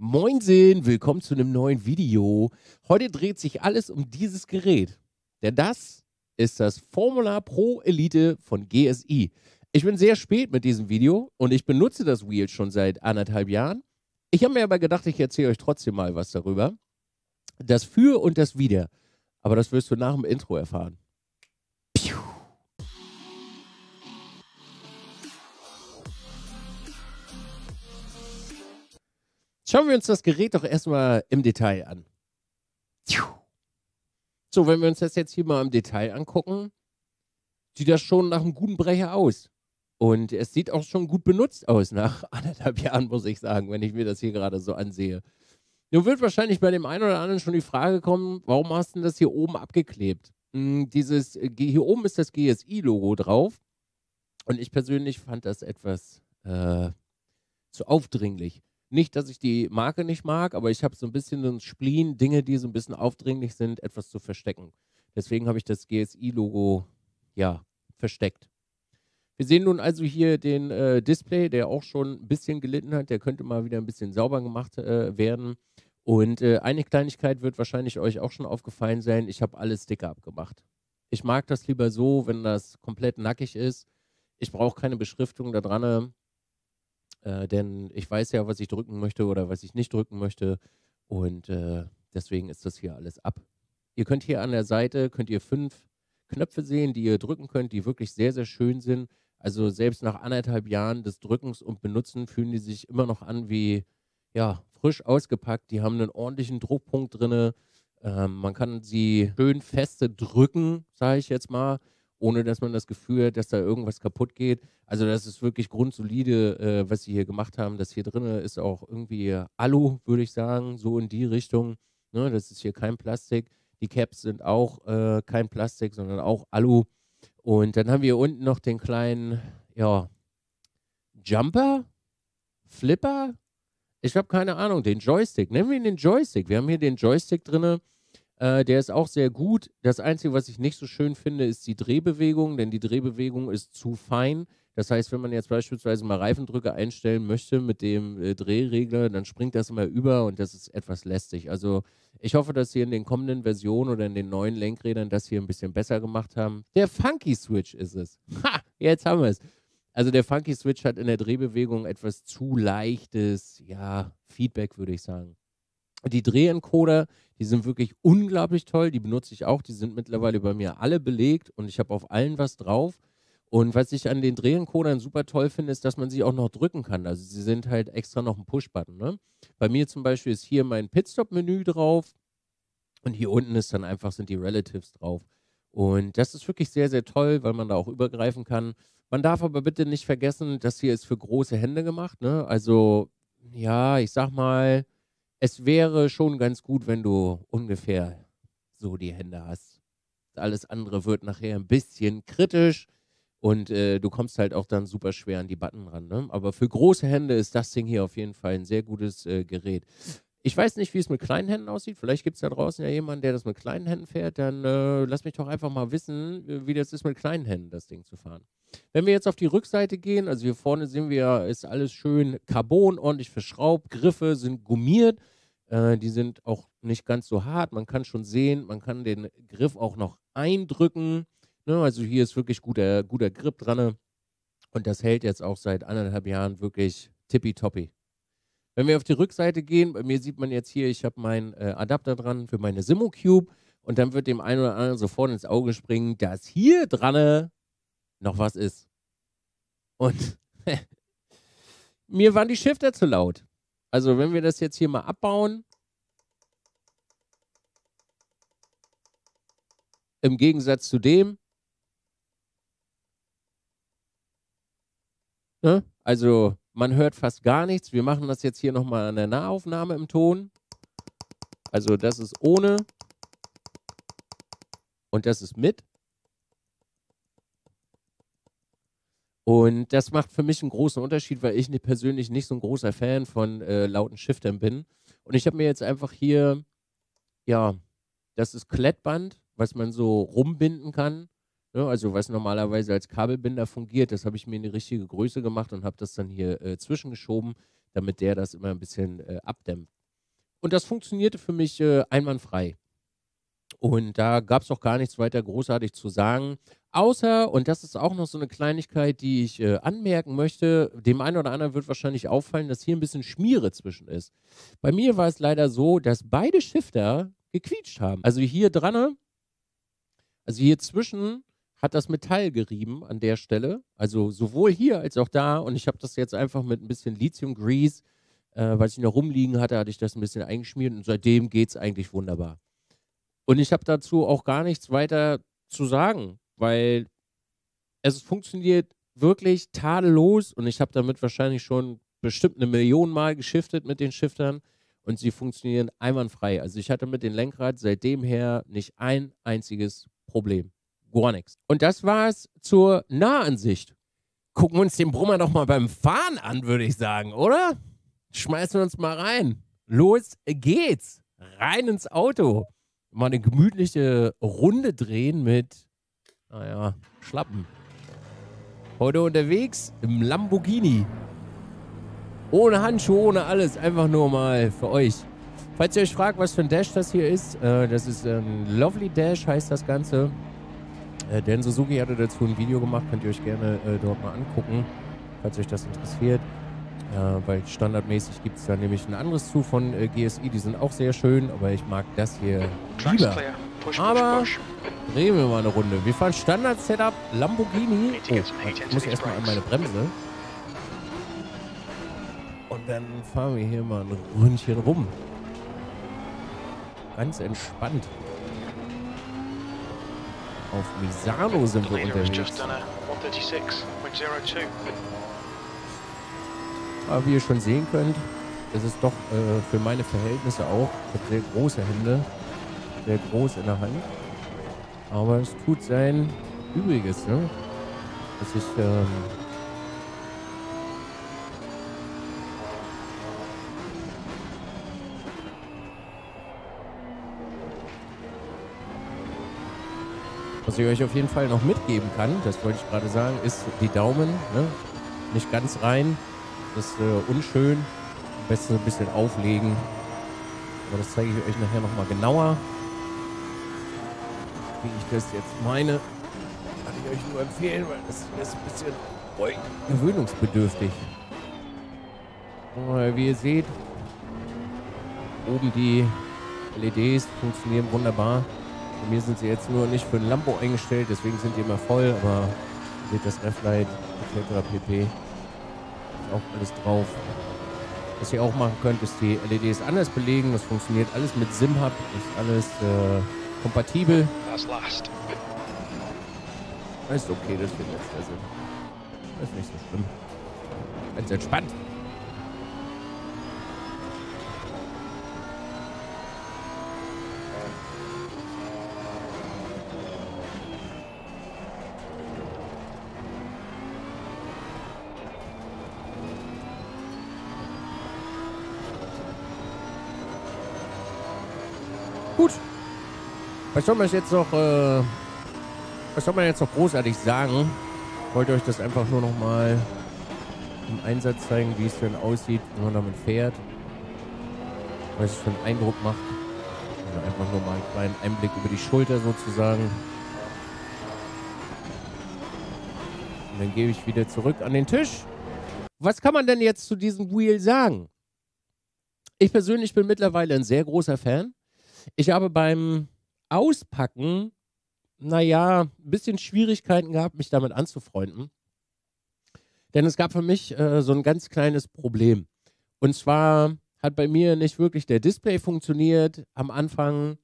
Moinsen, willkommen zu einem neuen Video. Heute dreht sich alles um dieses Gerät. Denn das ist das Formula Pro Elite von GSI. Ich bin sehr spät mit diesem Video und ich benutze das Wheel schon seit anderthalb Jahren. Ich habe mir aber gedacht, ich erzähle euch trotzdem mal was darüber. Das Für und das Wider. Aber das wirst du nach dem Intro erfahren. Schauen wir uns das Gerät doch erstmal im Detail an. So, wenn wir uns das jetzt hier mal im Detail angucken, sieht das schon nach einem guten Brecher aus. Und es sieht auch schon gut benutzt aus nach anderthalb Jahren, muss ich sagen, wenn ich mir das hier gerade so ansehe. Nun wird wahrscheinlich bei dem einen oder anderen schon die Frage kommen, warum hast du das hier oben abgeklebt? Hm, dieses, äh, hier oben ist das GSI-Logo drauf. Und ich persönlich fand das etwas äh, zu aufdringlich. Nicht, dass ich die Marke nicht mag, aber ich habe so ein bisschen so ein Spleen, Dinge, die so ein bisschen aufdringlich sind, etwas zu verstecken. Deswegen habe ich das GSI-Logo, ja, versteckt. Wir sehen nun also hier den äh, Display, der auch schon ein bisschen gelitten hat. Der könnte mal wieder ein bisschen sauber gemacht äh, werden. Und äh, eine Kleinigkeit wird wahrscheinlich euch auch schon aufgefallen sein. Ich habe alles dicker abgemacht. Ich mag das lieber so, wenn das komplett nackig ist. Ich brauche keine Beschriftung da dran. Äh, denn ich weiß ja, was ich drücken möchte oder was ich nicht drücken möchte. Und äh, deswegen ist das hier alles ab. Ihr könnt hier an der Seite, könnt ihr fünf Knöpfe sehen, die ihr drücken könnt, die wirklich sehr, sehr schön sind. Also selbst nach anderthalb Jahren des Drückens und Benutzen fühlen die sich immer noch an wie ja, frisch ausgepackt. Die haben einen ordentlichen Druckpunkt drin. Ähm, man kann sie schön feste drücken, sage ich jetzt mal ohne dass man das Gefühl hat, dass da irgendwas kaputt geht. Also das ist wirklich grundsolide, äh, was sie hier gemacht haben. Das hier drin ist auch irgendwie Alu, würde ich sagen, so in die Richtung. Ne, das ist hier kein Plastik. Die Caps sind auch äh, kein Plastik, sondern auch Alu. Und dann haben wir hier unten noch den kleinen, ja, Jumper, Flipper. Ich habe keine Ahnung, den Joystick. Nennen wir ihn den Joystick. Wir haben hier den Joystick drin äh, der ist auch sehr gut. Das Einzige, was ich nicht so schön finde, ist die Drehbewegung, denn die Drehbewegung ist zu fein. Das heißt, wenn man jetzt beispielsweise mal Reifendrücke einstellen möchte mit dem äh, Drehregler, dann springt das immer über und das ist etwas lästig. Also ich hoffe, dass sie in den kommenden Versionen oder in den neuen Lenkrädern das hier ein bisschen besser gemacht haben. Der Funky Switch ist es. Ha, jetzt haben wir es. Also der Funky Switch hat in der Drehbewegung etwas zu leichtes, ja, Feedback, würde ich sagen. Die Drehencoder, die sind wirklich unglaublich toll. Die benutze ich auch. Die sind mittlerweile bei mir alle belegt und ich habe auf allen was drauf. Und was ich an den Drehencodern super toll finde, ist, dass man sie auch noch drücken kann. Also sie sind halt extra noch ein Push-Button. Ne? Bei mir zum Beispiel ist hier mein Pitstop-Menü drauf und hier unten ist dann einfach sind die Relatives drauf. Und das ist wirklich sehr, sehr toll, weil man da auch übergreifen kann. Man darf aber bitte nicht vergessen, das hier ist für große Hände gemacht. Ne? Also ja, ich sag mal, es wäre schon ganz gut, wenn du ungefähr so die Hände hast. Alles andere wird nachher ein bisschen kritisch und äh, du kommst halt auch dann super schwer an die Button ran. Ne? Aber für große Hände ist das Ding hier auf jeden Fall ein sehr gutes äh, Gerät. Ich weiß nicht, wie es mit kleinen Händen aussieht. Vielleicht gibt es da draußen ja jemanden, der das mit kleinen Händen fährt. Dann äh, lass mich doch einfach mal wissen, äh, wie das ist, mit kleinen Händen das Ding zu fahren. Wenn wir jetzt auf die Rückseite gehen, also hier vorne sehen wir, ist alles schön Carbon, ordentlich verschraubt, Griffe sind gummiert, äh, die sind auch nicht ganz so hart. Man kann schon sehen, man kann den Griff auch noch eindrücken. Ne? Also hier ist wirklich guter, guter Grip dran. Und das hält jetzt auch seit anderthalb Jahren wirklich tippitoppi. Wenn wir auf die Rückseite gehen, bei mir sieht man jetzt hier, ich habe meinen äh, Adapter dran für meine Simo Cube und dann wird dem einen oder anderen sofort ins Auge springen, dass hier dran noch was ist. Und mir waren die Shifter zu laut. Also wenn wir das jetzt hier mal abbauen, im Gegensatz zu dem, ne? also man hört fast gar nichts. Wir machen das jetzt hier nochmal an der Nahaufnahme im Ton. Also das ist ohne und das ist mit. Und das macht für mich einen großen Unterschied, weil ich persönlich nicht so ein großer Fan von äh, lauten Shiftern bin. Und ich habe mir jetzt einfach hier, ja, das ist Klettband, was man so rumbinden kann. Ne? Also was normalerweise als Kabelbinder fungiert, das habe ich mir in die richtige Größe gemacht und habe das dann hier äh, zwischengeschoben, damit der das immer ein bisschen äh, abdämpft. Und das funktionierte für mich äh, einwandfrei. Und da gab es auch gar nichts weiter großartig zu sagen. Außer, und das ist auch noch so eine Kleinigkeit, die ich äh, anmerken möchte, dem einen oder anderen wird wahrscheinlich auffallen, dass hier ein bisschen Schmiere zwischen ist. Bei mir war es leider so, dass beide Shifter gequietscht haben. Also hier dran, also hier zwischen hat das Metall gerieben an der Stelle. Also sowohl hier als auch da. Und ich habe das jetzt einfach mit ein bisschen Lithium-Grease, äh, weil ich noch rumliegen hatte, hatte ich das ein bisschen eingeschmiert und seitdem geht es eigentlich wunderbar. Und ich habe dazu auch gar nichts weiter zu sagen, weil es funktioniert wirklich tadellos und ich habe damit wahrscheinlich schon bestimmt eine Million Mal geschiftet mit den Shiftern und sie funktionieren einwandfrei. Also ich hatte mit dem Lenkrad seitdem her nicht ein einziges Problem. Gar nichts. Und das war es zur Nahansicht. Gucken wir uns den Brummer doch mal beim Fahren an, würde ich sagen, oder? Schmeißen wir uns mal rein. Los geht's. Rein ins Auto mal eine gemütliche Runde drehen mit, naja, Schlappen. Heute unterwegs im Lamborghini. Ohne Handschuhe, ohne alles. Einfach nur mal für euch. Falls ihr euch fragt, was für ein Dash das hier ist, äh, das ist ein Lovely Dash, heißt das Ganze. Äh, Dan Suzuki hatte dazu ein Video gemacht, könnt ihr euch gerne äh, dort mal angucken, falls euch das interessiert. Ja, weil standardmäßig gibt es da nämlich ein anderes zu von äh, GSI, die sind auch sehr schön, aber ich mag das hier lieber. Aber drehen wir mal eine Runde. Wir fahren Standard-Setup Lamborghini. Oh, ich muss erstmal an meine Bremse. Und dann fahren wir hier mal ein Ründchen rum. Ganz entspannt. Auf Misano sind wir unterwegs. Aber wie ihr schon sehen könnt, ist es doch äh, für meine Verhältnisse auch. Ich habe sehr große Hände, sehr groß in der Hand. Aber es tut sein Übriges, ne? Dass ich ähm, Ich euch auf jeden Fall noch mitgeben kann, das wollte ich gerade sagen, ist die Daumen. Ne? Nicht ganz rein, das ist äh, unschön. Am besten ein bisschen auflegen. Aber das zeige ich euch nachher nochmal genauer. Wie ich das jetzt meine, kann ich euch nur empfehlen, weil das ist ein bisschen ui, gewöhnungsbedürftig. Und wie ihr seht, oben die LEDs funktionieren wunderbar. Bei mir sind sie jetzt nur nicht für ein Lambo eingestellt, deswegen sind die immer voll, aber ihr seht das Reflight etc. pp auch alles drauf. Was ihr auch machen könnt, ist die LEDs anders belegen. Das funktioniert alles mit SimHub, ist alles äh, kompatibel. Das last. Ist okay, das wird letzter Sinn. Das ist nicht so schlimm. Ganz entspannt. Was soll man jetzt noch, äh, was soll man jetzt noch großartig sagen? Ich wollte euch das einfach nur noch mal im Einsatz zeigen, wie es denn aussieht, wenn man damit fährt. Was es für einen Eindruck macht. Also einfach nur mal einen kleinen Einblick über die Schulter sozusagen. Und dann gebe ich wieder zurück an den Tisch. Was kann man denn jetzt zu diesem Wheel sagen? Ich persönlich bin mittlerweile ein sehr großer Fan. Ich habe beim Auspacken, naja, ein bisschen Schwierigkeiten gehabt, mich damit anzufreunden. Denn es gab für mich äh, so ein ganz kleines Problem. Und zwar hat bei mir nicht wirklich der Display funktioniert am Anfang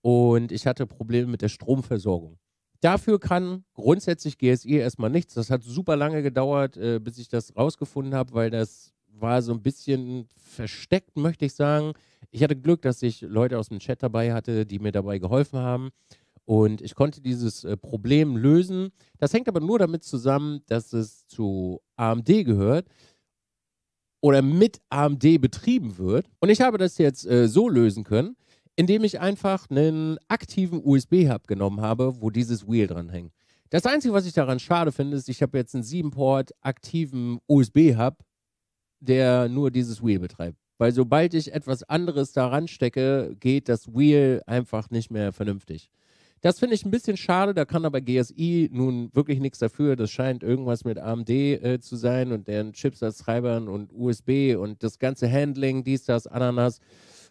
und ich hatte Probleme mit der Stromversorgung. Dafür kann grundsätzlich GSI erstmal nichts. Das hat super lange gedauert, äh, bis ich das rausgefunden habe, weil das war so ein bisschen versteckt, möchte ich sagen. Ich hatte Glück, dass ich Leute aus dem Chat dabei hatte, die mir dabei geholfen haben. Und ich konnte dieses äh, Problem lösen. Das hängt aber nur damit zusammen, dass es zu AMD gehört oder mit AMD betrieben wird. Und ich habe das jetzt äh, so lösen können, indem ich einfach einen aktiven USB-Hub genommen habe, wo dieses Wheel dran hängt. Das Einzige, was ich daran schade finde, ist, ich habe jetzt einen 7-Port aktiven USB-Hub der nur dieses Wheel betreibt. Weil sobald ich etwas anderes daran stecke, geht das Wheel einfach nicht mehr vernünftig. Das finde ich ein bisschen schade, da kann aber GSI nun wirklich nichts dafür. Das scheint irgendwas mit AMD äh, zu sein und deren Chips als Treibern und USB und das ganze Handling, dies, das, Ananas.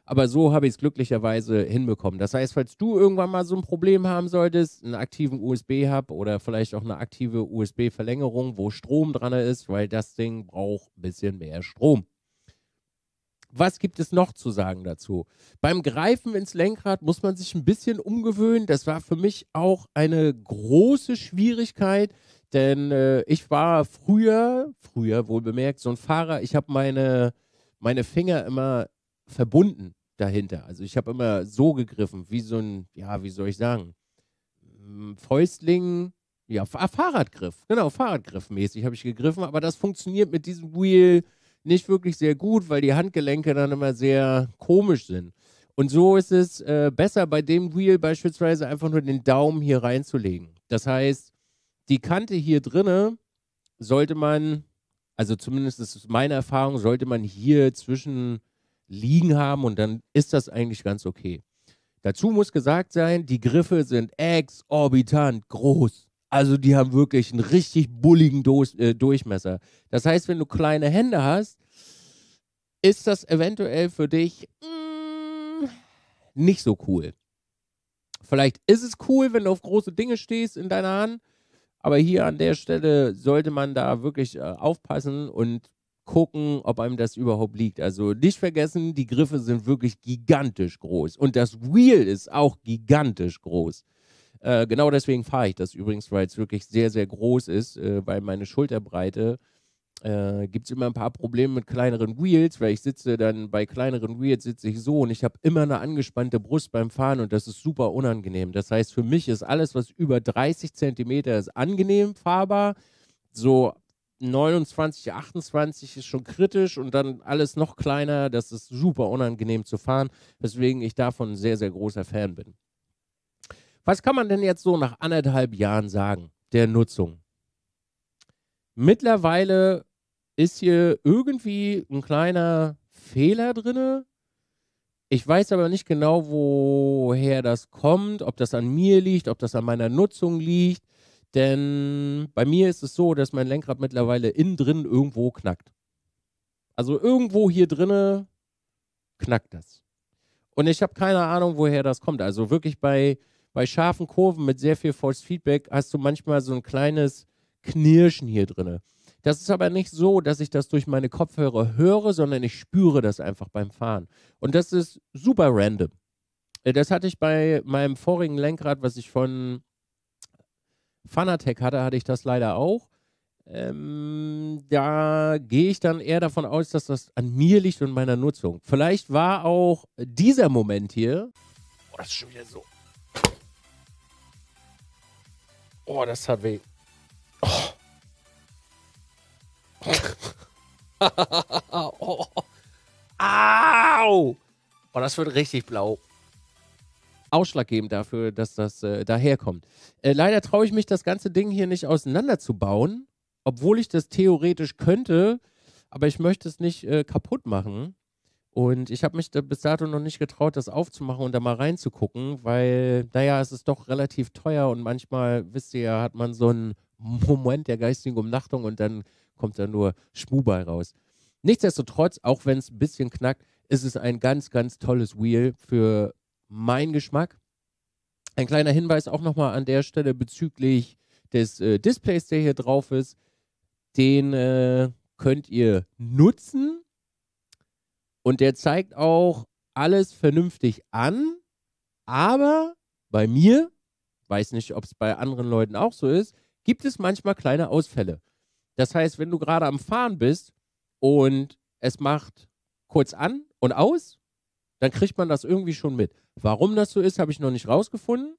Aber so habe ich es glücklicherweise hinbekommen. Das heißt, falls du irgendwann mal so ein Problem haben solltest, einen aktiven USB-Hub oder vielleicht auch eine aktive USB-Verlängerung, wo Strom dran ist, weil das Ding braucht ein bisschen mehr Strom. Was gibt es noch zu sagen dazu? Beim Greifen ins Lenkrad muss man sich ein bisschen umgewöhnen. Das war für mich auch eine große Schwierigkeit, denn äh, ich war früher, früher wohl bemerkt, so ein Fahrer, ich habe meine, meine Finger immer verbunden dahinter. Also ich habe immer so gegriffen, wie so ein, ja, wie soll ich sagen, hm, Fäustling, ja, Fahrradgriff, genau, Fahrradgriff mäßig habe ich gegriffen, aber das funktioniert mit diesem Wheel nicht wirklich sehr gut, weil die Handgelenke dann immer sehr komisch sind. Und so ist es äh, besser, bei dem Wheel beispielsweise einfach nur den Daumen hier reinzulegen. Das heißt, die Kante hier drinne sollte man, also zumindest ist meine Erfahrung, sollte man hier zwischen liegen haben und dann ist das eigentlich ganz okay. Dazu muss gesagt sein, die Griffe sind exorbitant groß. Also die haben wirklich einen richtig bulligen Do äh, Durchmesser. Das heißt, wenn du kleine Hände hast, ist das eventuell für dich mm, nicht so cool. Vielleicht ist es cool, wenn du auf große Dinge stehst in deiner Hand, aber hier an der Stelle sollte man da wirklich äh, aufpassen und gucken, ob einem das überhaupt liegt. Also nicht vergessen, die Griffe sind wirklich gigantisch groß und das Wheel ist auch gigantisch groß. Äh, genau deswegen fahre ich das übrigens, weil es wirklich sehr, sehr groß ist, äh, weil meine Schulterbreite äh, gibt es immer ein paar Probleme mit kleineren Wheels, weil ich sitze dann bei kleineren Wheels sitze ich so und ich habe immer eine angespannte Brust beim Fahren und das ist super unangenehm. Das heißt, für mich ist alles, was über 30 Zentimeter ist, angenehm fahrbar. So 29, 28 ist schon kritisch und dann alles noch kleiner, das ist super unangenehm zu fahren, weswegen ich davon ein sehr, sehr großer Fan bin. Was kann man denn jetzt so nach anderthalb Jahren sagen der Nutzung? Mittlerweile ist hier irgendwie ein kleiner Fehler drin. Ich weiß aber nicht genau, woher das kommt, ob das an mir liegt, ob das an meiner Nutzung liegt. Denn bei mir ist es so, dass mein Lenkrad mittlerweile innen drin irgendwo knackt. Also irgendwo hier drinne knackt das. Und ich habe keine Ahnung, woher das kommt. Also wirklich bei bei scharfen Kurven mit sehr viel Force Feedback hast du manchmal so ein kleines Knirschen hier drin. Das ist aber nicht so, dass ich das durch meine Kopfhörer höre, sondern ich spüre das einfach beim Fahren. Und das ist super random. Äh, das hatte ich bei meinem vorigen Lenkrad, was ich von Fanatec hatte, hatte ich das leider auch. Ähm, da gehe ich dann eher davon aus, dass das an mir liegt und meiner Nutzung. Vielleicht war auch dieser Moment hier. Oh, das ist schon wieder so. Oh, das tat weh. Oh. oh. Au! Oh, das wird richtig blau. Ausschlaggebend dafür, dass das äh, daherkommt. Äh, leider traue ich mich, das ganze Ding hier nicht auseinanderzubauen, obwohl ich das theoretisch könnte, aber ich möchte es nicht äh, kaputt machen. Und ich habe mich da bis dato noch nicht getraut, das aufzumachen und da mal reinzugucken, weil, naja, es ist doch relativ teuer und manchmal, wisst ihr ja, hat man so einen Moment der geistigen Umnachtung und dann kommt da nur Schmubai raus. Nichtsdestotrotz, auch wenn es ein bisschen knackt, ist es ein ganz, ganz tolles Wheel für meinen Geschmack. Ein kleiner Hinweis auch nochmal an der Stelle bezüglich des äh, Displays, der hier drauf ist. Den äh, könnt ihr nutzen und der zeigt auch alles vernünftig an, aber bei mir, weiß nicht, ob es bei anderen Leuten auch so ist, gibt es manchmal kleine Ausfälle. Das heißt, wenn du gerade am Fahren bist und es macht kurz an und aus, dann kriegt man das irgendwie schon mit. Warum das so ist, habe ich noch nicht rausgefunden.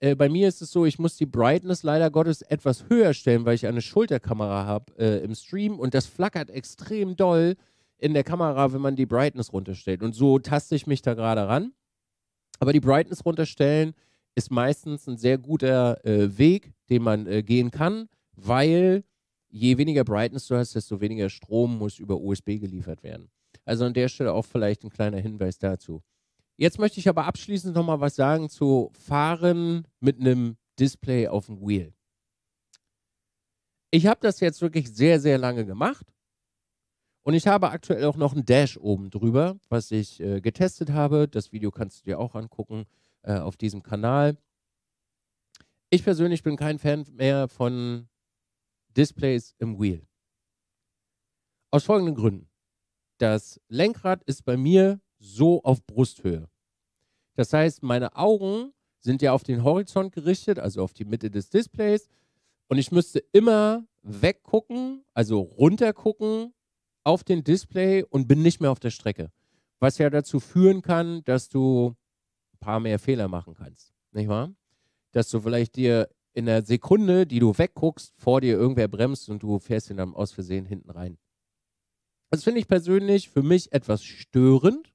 Äh, bei mir ist es so, ich muss die Brightness leider Gottes etwas höher stellen, weil ich eine Schulterkamera habe äh, im Stream und das flackert extrem doll in der Kamera, wenn man die Brightness runterstellt. Und so taste ich mich da gerade ran. Aber die Brightness runterstellen ist meistens ein sehr guter äh, Weg, den man äh, gehen kann, weil je weniger Brightness du hast, desto weniger Strom muss über USB geliefert werden. Also an der Stelle auch vielleicht ein kleiner Hinweis dazu. Jetzt möchte ich aber abschließend nochmal was sagen zu Fahren mit einem Display auf dem Wheel. Ich habe das jetzt wirklich sehr, sehr lange gemacht. Und ich habe aktuell auch noch ein Dash oben drüber, was ich äh, getestet habe. Das Video kannst du dir auch angucken äh, auf diesem Kanal. Ich persönlich bin kein Fan mehr von Displays im Wheel. Aus folgenden Gründen. Das Lenkrad ist bei mir so auf Brusthöhe. Das heißt, meine Augen sind ja auf den Horizont gerichtet, also auf die Mitte des Displays. Und ich müsste immer weggucken, also runtergucken auf den Display und bin nicht mehr auf der Strecke. Was ja dazu führen kann, dass du ein paar mehr Fehler machen kannst. Nicht wahr? Dass du vielleicht dir in der Sekunde, die du wegguckst, vor dir irgendwer bremst und du fährst ihn dann aus Versehen hinten rein. Das finde ich persönlich für mich etwas störend,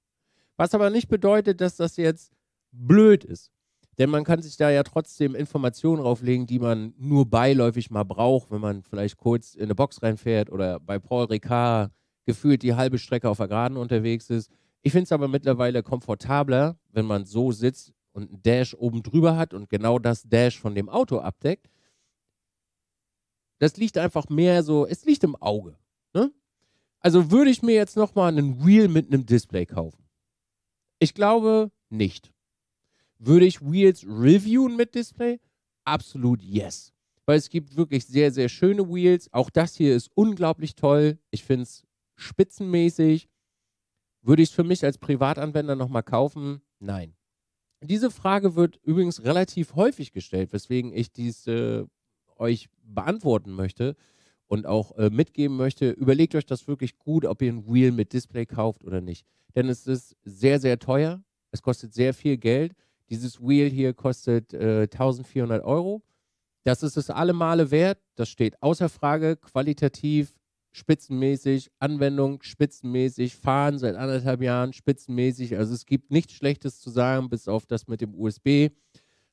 was aber nicht bedeutet, dass das jetzt blöd ist. Denn man kann sich da ja trotzdem Informationen drauflegen, die man nur beiläufig mal braucht, wenn man vielleicht kurz in eine Box reinfährt oder bei Paul Ricard gefühlt die halbe Strecke auf der Geraden unterwegs ist. Ich finde es aber mittlerweile komfortabler, wenn man so sitzt und ein Dash oben drüber hat und genau das Dash von dem Auto abdeckt. Das liegt einfach mehr so, es liegt im Auge. Ne? Also würde ich mir jetzt nochmal einen Wheel mit einem Display kaufen? Ich glaube nicht. Würde ich Wheels reviewen mit Display? Absolut yes. Weil es gibt wirklich sehr, sehr schöne Wheels. Auch das hier ist unglaublich toll. Ich finde es spitzenmäßig. Würde ich es für mich als Privatanwender nochmal kaufen? Nein. Diese Frage wird übrigens relativ häufig gestellt, weswegen ich dies äh, euch beantworten möchte und auch äh, mitgeben möchte. Überlegt euch das wirklich gut, ob ihr ein Wheel mit Display kauft oder nicht. Denn es ist sehr, sehr teuer. Es kostet sehr viel Geld. Dieses Wheel hier kostet äh, 1400 Euro. Das ist es alle Male wert. Das steht außer Frage. Qualitativ, spitzenmäßig, Anwendung spitzenmäßig, Fahren seit anderthalb Jahren spitzenmäßig. Also es gibt nichts Schlechtes zu sagen, bis auf das mit dem USB.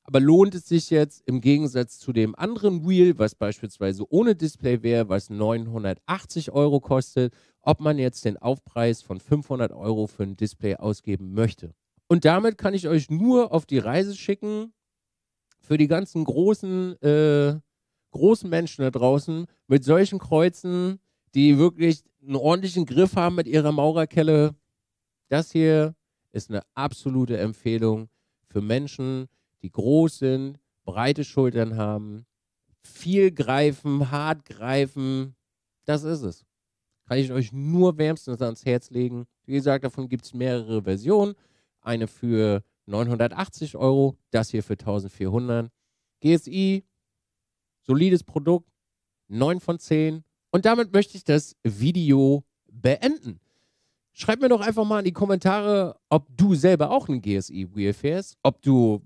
Aber lohnt es sich jetzt im Gegensatz zu dem anderen Wheel, was beispielsweise ohne Display wäre, was 980 Euro kostet, ob man jetzt den Aufpreis von 500 Euro für ein Display ausgeben möchte? Und damit kann ich euch nur auf die Reise schicken für die ganzen großen, äh, großen Menschen da draußen mit solchen Kreuzen, die wirklich einen ordentlichen Griff haben mit ihrer Maurerkelle. Das hier ist eine absolute Empfehlung für Menschen, die groß sind, breite Schultern haben, viel greifen, hart greifen. Das ist es. Kann ich euch nur wärmstens ans Herz legen. Wie gesagt, davon gibt es mehrere Versionen eine für 980 Euro, das hier für 1400. GSI, solides Produkt, 9 von 10. Und damit möchte ich das Video beenden. Schreib mir doch einfach mal in die Kommentare, ob du selber auch einen GSI Wheel fährst, ob du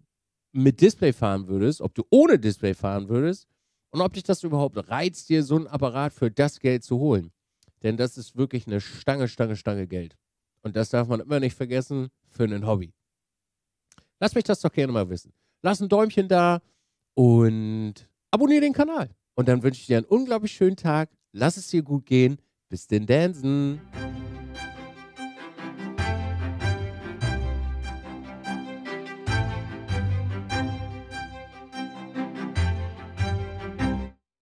mit Display fahren würdest, ob du ohne Display fahren würdest und ob dich das überhaupt reizt, dir so ein Apparat für das Geld zu holen. Denn das ist wirklich eine Stange, Stange, Stange Geld. Und das darf man immer nicht vergessen für ein Hobby. Lass mich das doch gerne mal wissen. Lass ein Däumchen da und abonniere den Kanal. Und dann wünsche ich dir einen unglaublich schönen Tag. Lass es dir gut gehen. Bis den Dansen.